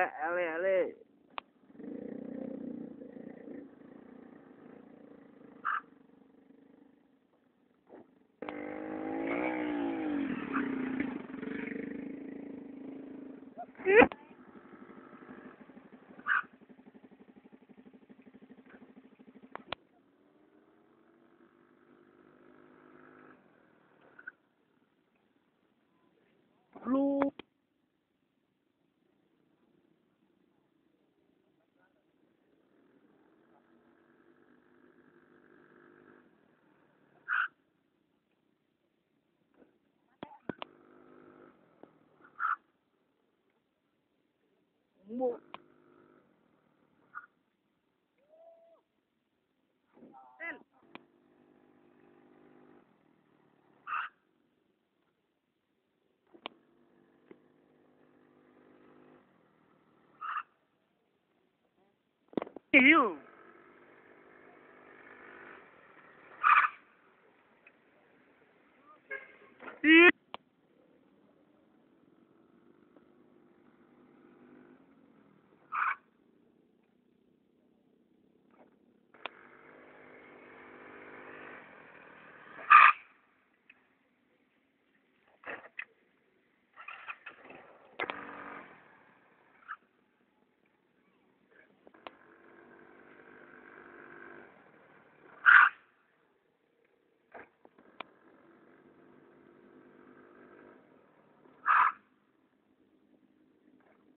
Ale, ale, ale. mua Tên. Ew. Ew.